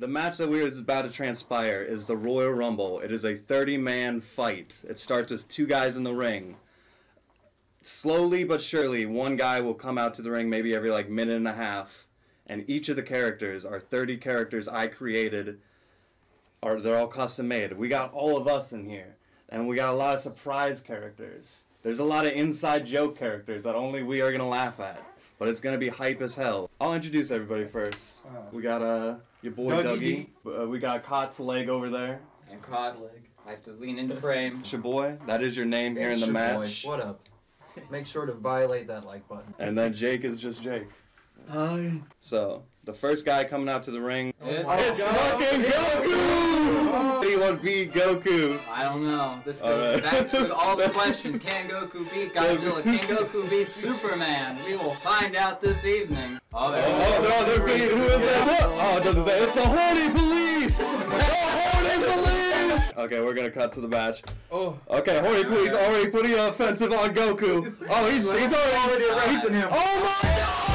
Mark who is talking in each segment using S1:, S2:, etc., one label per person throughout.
S1: The match that we are about to transpire is the Royal Rumble. It is a 30 man fight. It starts with two guys in the ring. Slowly but surely, one guy will come out to the ring maybe every like minute and a half. And each of the characters are 30 characters I created. Are they're all custom made. We got all of us in here. And we got a lot of surprise characters. There's a lot of inside joke characters that only we are gonna laugh at. But it's gonna be hype as hell. I'll introduce everybody first. We got uh your boy
S2: Dougie
S1: Dougie. Uh, we got Cot's leg over there.
S3: And caught. I have to lean into frame.
S1: It's your boy. That is your name here in the
S2: your boy.
S1: match.
S2: What up? Make sure to violate that like button.
S1: And then Jake is just Jake.
S2: Hi.
S1: So the first guy coming out to the ring.
S3: It's oh,
S1: It's fucking Goku! Anyone beat Goku?
S3: I don't know. This
S1: All
S3: goes,
S1: right.
S3: that's with all the questions. Can Goku beat Godzilla? Can Goku beat Superman? We will find out this evening. Oh, there
S1: Oh no, they're beating. Who is that? Oh, it doesn't say. It's the horny police. The horny police. Okay, we're gonna cut to the match.
S4: Oh.
S1: Okay, horny police already putting an offensive on Goku. Oh, he's he's already
S2: erasing him.
S1: Oh my god!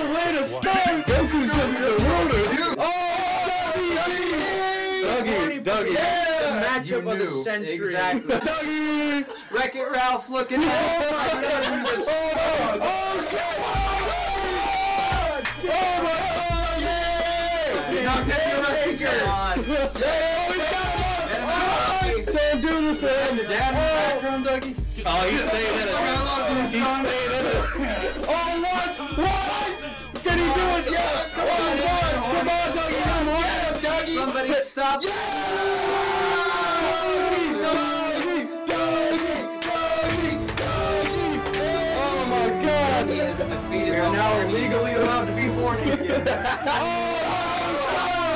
S1: A way to start! Goku's just bewildered. Oh, Dougie! Dougie! Dougie!
S4: The matchup
S2: You
S4: of the century.
S3: Exactly.
S1: Dougie!
S3: Wreck It Ralph looking at
S1: Oh, oh, oh, oh, shit! Oh my god! Yeah!
S2: You're not getting arrested
S3: Come
S2: here.
S3: on.
S1: Yeah, we got him! Oh, Don't do this to him!
S2: Dad in the background, Dougie.
S1: Oh, he stayed in it.
S2: I love you,
S1: He stayed in it.
S3: Has defeated oh
S2: We are now legally allowed to be horny again.
S1: Oh,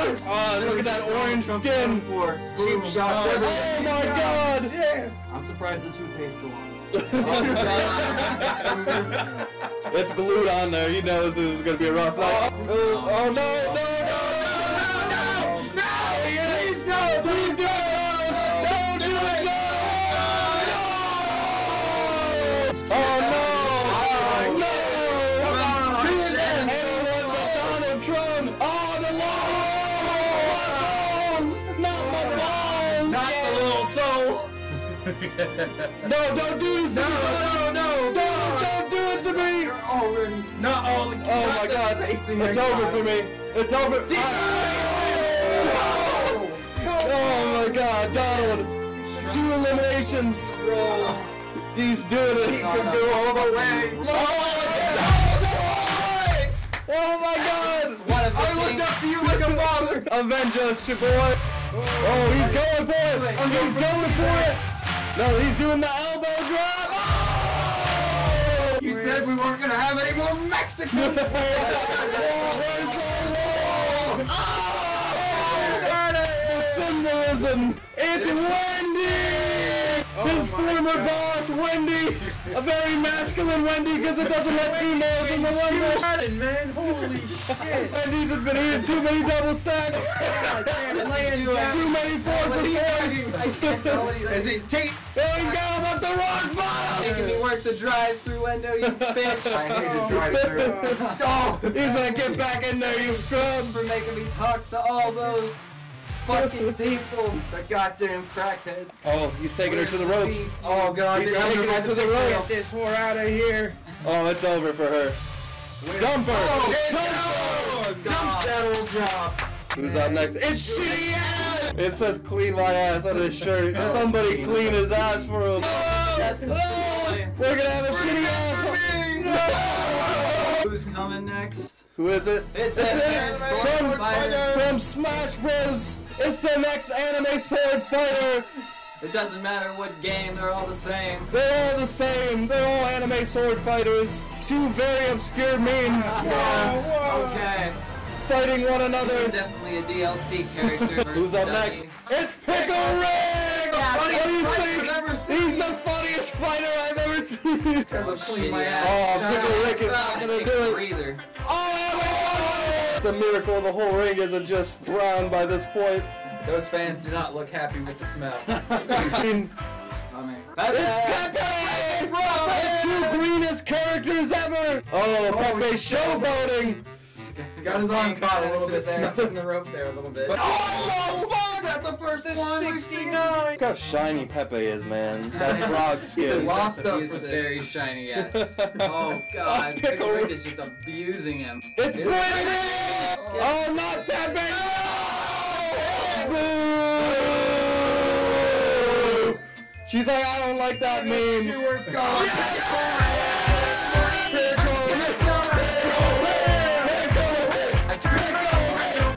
S1: oh, oh, look at that orange skin!
S2: For cheap shots
S1: Oh my god!
S2: I'm surprised the toothpaste still on.
S1: It's glued on there. He knows it was gonna be a rough night. Oh, oh, oh no, no, no, no, No, don't do this! No, no, no, Donald, don't do it to me!
S2: You're Already.
S4: Not all the
S1: Oh my god, it's over
S2: guy.
S1: for me. It's over. Ah. Oh my god, Donald. Two eliminations. He's doing it.
S2: He could go all the way.
S1: Oh my god!
S3: Oh one of the
S2: I looked up to you like a father.
S1: Avenge us, your boy. Oh, he's going for it. He's going for it. No, he's doing the elbow drop. Oh!
S2: You said we weren't gonna have any more Mexicans. Oh!
S1: The symbolism. It's Wendy! Oh His former boss, Wendy! A very masculine Wendy because it doesn't let females in the Rumble.
S4: Madden, man. Holy shit.
S1: Wendy's has been eating too many double stacks.
S4: Laying down.
S1: Too many four for boys.
S3: I can't tell what
S2: Is he take?
S1: Oh, he's got him at the rock bottom.
S3: making me work the drive-through window, you bitch.
S2: I hate to drive through. Oh,
S1: He's like, get back in there, you scrub.
S3: for making me talk to all those fucking people.
S2: the goddamn crackhead.
S1: Oh, he's taking her to the ropes.
S2: Oh god,
S1: He's
S2: he's
S1: taking her to the ropes.
S4: Get
S1: ropes.
S4: this whore out of here.
S1: Oh, it's over for her. Dump her. Dump
S2: Dump that old job.
S1: Who's up next? It's shitty ass! It says clean my ass on his shirt. Oh. Somebody clean his ass for him. Oh.
S3: Just to see
S1: We're gonna have a shitty ass.
S3: Who's coming next.
S1: Who is it?
S3: It's
S1: It's
S3: a
S1: it.
S3: sword
S1: From,
S3: fighter.
S1: from Smash Bros. It's the next anime sword fighter.
S3: It doesn't matter what game, they're all the same.
S1: They're all the same. They're all anime sword fighters. Two very obscure memes
S3: Okay,
S1: fighting one another.
S3: definitely a DLC character.
S1: Who's up
S3: versus
S1: next? It's Pickle Rick!
S3: Yeah,
S1: What do you
S2: funniest
S1: think?
S2: fighter I've ever seen.
S1: He's the funniest fighter I've ever seen.
S2: Because of my
S3: ass.
S2: ass.
S1: Oh, Pickle Rick is not gonna do
S3: a
S1: it.
S3: breather.
S1: Oh, it's a miracle the whole ring isn't just brown by this point.
S2: Those fans do not look happy with the smell.
S1: I mean, it's
S3: Pepe!
S1: Pepe from the two greenest characters ever. Oh, oh Pepe showboating.
S2: Got his arm caught a little bit there.
S3: Stuck in the rope there a little bit.
S2: Oh, fuck! Is that the first
S4: The
S2: one
S4: 69.
S1: Look how shiny Pepe is, man. That frog skin.
S2: Lost up
S3: He's
S2: for
S3: very
S2: this.
S3: shiny, ass. Oh god,
S1: Oh,
S3: Big
S1: pickle.
S3: Rick is just abusing him.
S1: It's Brittany! Oh, not Pepe! No! Boo! She's like, I don't like that
S4: To
S1: meme.
S4: her God.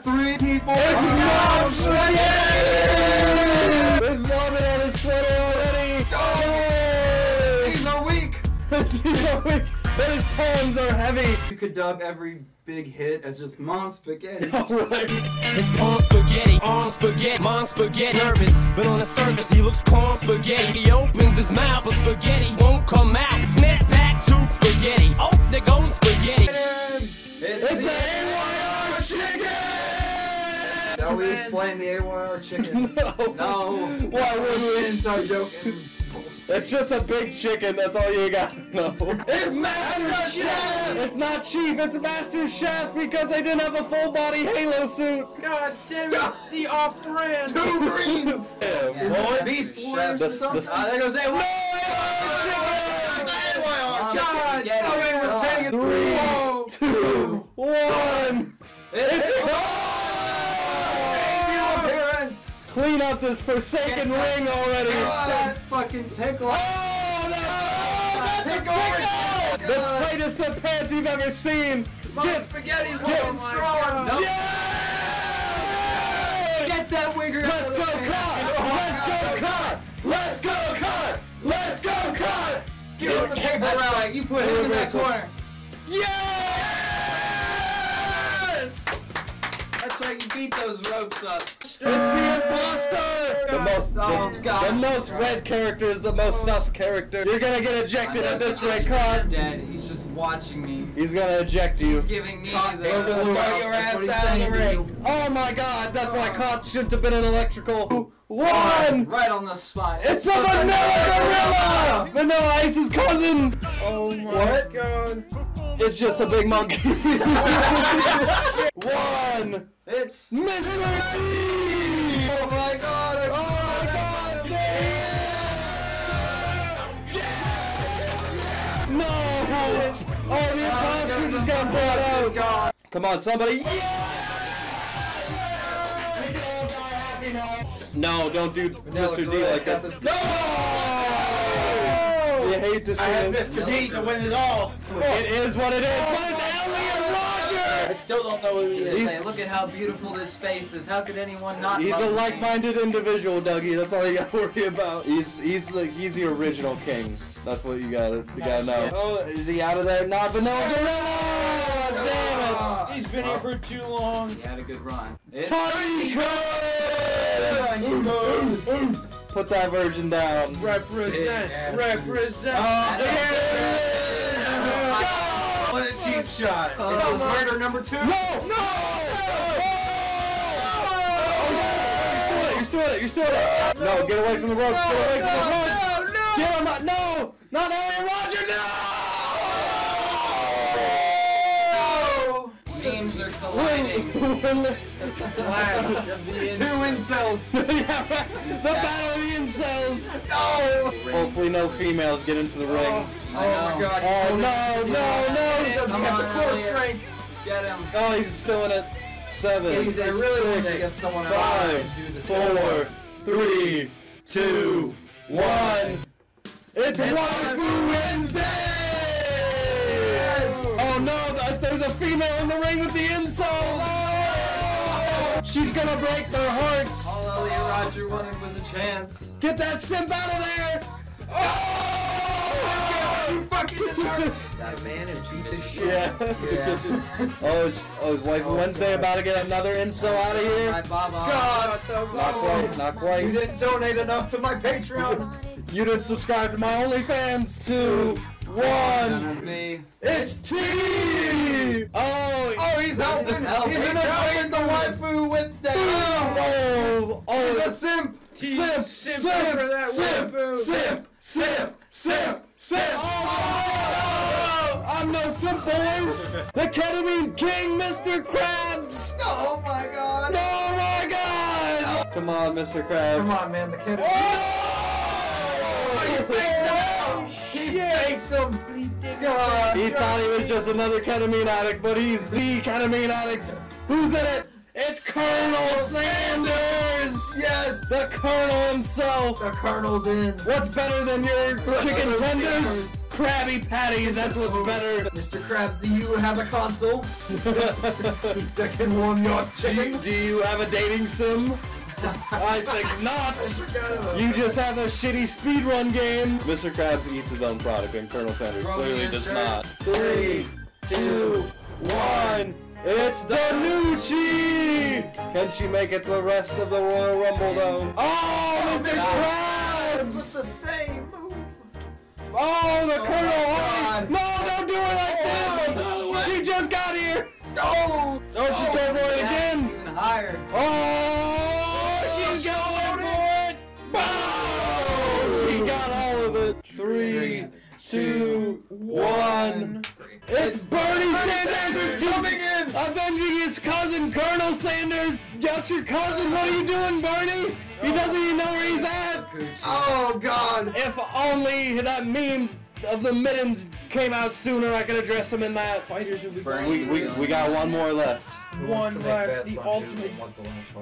S2: Three people.
S1: It's not sweaty! Oh! but his palms are heavy.
S2: You could dub every big hit as just Mom Spaghetti.
S1: Alright.
S5: His palm spaghetti, arm spaghetti, mom spaghetti, nervous. But on the surface, he looks calm spaghetti. He opens his mouth, but spaghetti won't come out. Snap back to spaghetti. Oh, there goes spaghetti.
S3: It's,
S1: It's
S3: the
S1: the AYR chicken!
S2: Shall we explain the AYR chicken?
S1: No.
S3: No.
S1: Why would we?
S2: Inside joke.
S1: It's just a big chicken, that's all you got to know. It's Master Chef! It's not Chief, it's Master Chef because they didn't have a full body Halo suit.
S4: God damn it. The off-brand.
S2: Two greens.
S1: Yeah,
S3: Yeah,
S1: boy.
S3: Master
S2: Beast
S3: Chef.
S2: Warriors
S1: The-
S2: or something?
S1: the-
S3: Ah, there goes AY.
S1: Up this forsaken ring already.
S3: That fucking pickle.
S1: Oh, that,
S2: Pickle.
S1: the tightest of pants you've ever seen.
S2: Mom
S1: Get,
S2: Spaghetti's
S4: Oh
S2: looking
S4: my
S2: strong.
S3: Nope.
S1: yeah!
S3: Get that wigger
S1: Let's go cut! Let's go cut! Let's go cut! Let's go cut!
S2: Give him the paper
S3: That's right, you put him in that corner.
S1: Yes!
S3: That's right, you beat those ropes up.
S1: It's the imposter! The most,
S3: Oh,
S1: the,
S3: God.
S1: the most red character is the most sus character. You're gonna get ejected at this rate,
S3: He's
S1: Con.
S3: dead. He's just watching me.
S1: He's gonna eject you.
S3: He's giving me
S2: Throw
S3: the.
S2: your
S4: That's what he's
S2: ass out of the ring.
S1: Oh my god, that's why Con shouldn't have been an electrical. One!
S3: Right on the spine.
S1: It's a vanilla gorilla! Vanilla Ice's cousin!
S4: Oh my
S1: What?
S4: god.
S1: It's just a big monkey. One!
S3: It's.
S1: Mr. Oh my god! Oh my god! He! Yeah! No! Oh, the imposter just got brought out! Come on, somebody! No, don't do Mr. D like that. No! You hate to see it.
S2: Mr. D to win it all.
S1: It is what it is, but it's Elliot Rodger!
S2: I still don't know who he
S1: He's-
S3: Say, look at how beautiful this face is. How could anyone not
S1: He's
S3: love
S1: a like-minded individual, Dougie. That's all you gotta worry about. He's he's like he's the original king. That's what you gotta you gotta know. Oh, is he out of there? Not Vanilla Gorilla! Damn it!
S4: He's been here for too long.
S3: He had a good run.
S1: it!
S3: It's
S1: Tiny Chris! Put that virgin down.
S4: Represent.
S2: Big-ass
S4: Represent.
S1: Oh, here
S2: What a cheap shot.
S3: Oh,
S2: It was murder number two.
S1: it is! No! No! Oh, You're still in it! You're still in it! No, get away from the ropes! Get away from the ropes!
S2: no, no.
S1: Get him! out- No! Not Elliot Rodger! No!
S3: Colliding.
S4: Flash of the
S2: Two incels.
S1: yeah. The battle of the incels.
S2: No.
S1: Hopefully, no females get into the oh, ring.
S3: I
S2: Oh my god.
S1: Oh no, no, no!
S2: He doesn't
S3: Come
S2: have
S3: on,
S2: the core
S3: Elliot.
S2: strength.
S3: Get him.
S1: Oh, he's still in it. Seven,
S2: He's a really wanted to get
S1: six,
S2: someone
S1: five,
S2: alive to do the
S1: four, three, two, one. It's Waifu Wednesday! Oh no, there's a female in the ring with the insoles! Oh! She's gonna break their hearts!
S3: Oh, All Elliot Rodger wanted was a chance.
S1: Get that simp out of there! Oh!
S2: You fucking deserve
S3: That man and beat the shit.
S1: Yeah. oh, is, oh, is Wife Wednesday about to get another inso out of here?
S3: Hi, Baba.
S2: Oh, God.
S1: Not quite, not quite.
S2: You didn't donate enough to my Patreon.
S1: You didn't subscribe to my OnlyFans. Two, one.
S3: Be.
S1: It's T. Oh,
S2: Oh, he's helping.
S3: Help.
S2: He's in helping the waifu Wednesday.
S1: Oh, oh,
S2: He's a
S1: oh.
S2: simp.
S1: Simp,
S4: simp
S1: simp,
S4: for that
S1: simp,
S4: waifu.
S1: simp, simp, simp, simp. Oh! oh. I'm no simp, boys. The ketamine king, Mr. Krabs.
S2: Oh my god!
S1: Oh my God! Come on, Mr. Krabs.
S2: Come on, man, the kid.
S1: Oh!
S2: He faked him! He faked him! God!
S1: He thought he was just another ketamine addict, but he's the ketamine addict. Who's in it? It's Colonel Sanders!
S2: Yes!
S1: The Colonel himself!
S2: The Colonel's in.
S1: What's better than your chicken tenders? Krabby Patties, that's what's oh. better.
S2: Mr. Krabs, do you have a console that can warm your
S1: Do you, do you have a dating sim? I think not. You just have a shitty speedrun game. Mr. Krabs eats his own product, and Colonel Sanders
S3: Throw me
S1: clearly does
S3: sir.
S1: not. Three, two, one. It's Danucci! Can she make it the rest of the Royal Rumble though? Oh, Mr.
S2: It's the
S1: Krabs!
S2: same move.
S1: Oh, the Colonel!
S2: God.
S1: Oh, no, don't do it like
S2: Oh,
S1: this! She just got here!
S2: Oh!
S1: Oh, she's going oh, for it again!
S3: Even higher.
S1: Oh, two, one. It's Bernie Sanders coming in, avenging his cousin Colonel Sanders. Got your cousin? What are you doing, Bernie? He doesn't even know where he's at.
S2: Oh god!
S1: If only that meme of the mittens came out sooner, I could have dressed him in that. We, we, we got one more left.
S4: One left. The ultimate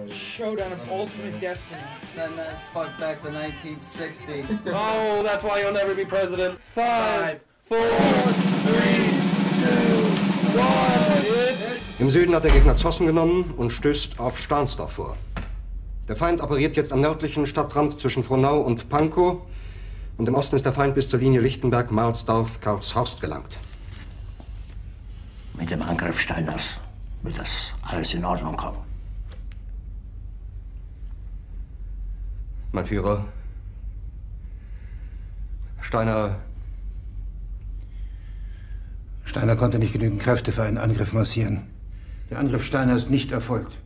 S4: showdown of ultimate destiny.
S3: Send that fuck back to 1960.
S1: Oh, that's why you'll never be president. Five, four, three, two, one.
S6: Im Süden hat der Gegner Zossen genommen und stößt auf Stahnsdorf vor. Der Feind operiert jetzt am nördlichen Stadtrand zwischen Frohnau und Pankow und im Osten ist der Feind bis zur Linie Lichtenberg, Marsdorf, Karlshorst gelangt.
S7: Mit dem Angriff Steiners wird das alles in Ordnung kommen.
S6: Mein Führer, Steiner,
S8: Steiner konnte nicht genügend Kräfte für einen Angriff massieren. Der Angriff Steiner ist nicht erfolgt.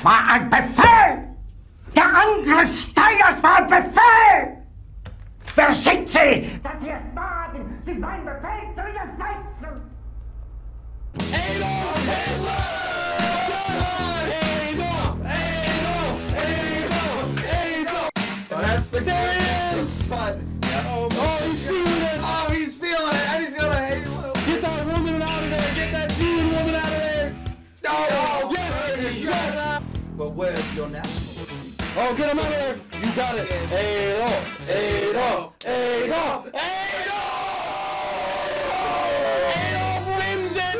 S7: Das war ein Befehl! Der Angriff Steiners war ein Befehl! Wer schickt Sie? Dass Sie es wagen, sich meinen Befehl zu widersetzen!
S1: Adolf Hitler! Adolf, Adolf, Adolf, Adolf.
S2: That's the
S1: There he is!
S2: Fun.
S1: Oh, he's feeling it!
S2: Oh, he's feeling it, and he's gonna halo.
S1: Get that woman out of there! Get that demon woman out of there!
S2: Oh,
S1: yes, yes.
S2: But where's your national?
S1: Oh, get him out of there! You got it! Adolf! Adolf! Adolf! Adolf! Adolf wins it!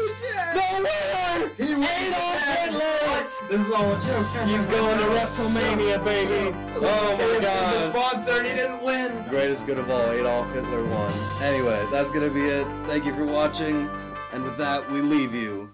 S1: The winner!
S2: He wins
S1: Adolf. Hitler!
S2: This is all a joke.
S1: He's going to WrestleMania, baby! Oh my
S2: The
S1: god!
S2: sponsor, and he didn't win.
S1: Greatest good of all, Adolf Hitler won. Anyway, that's gonna be it. Thank you for watching, and with that, we leave you.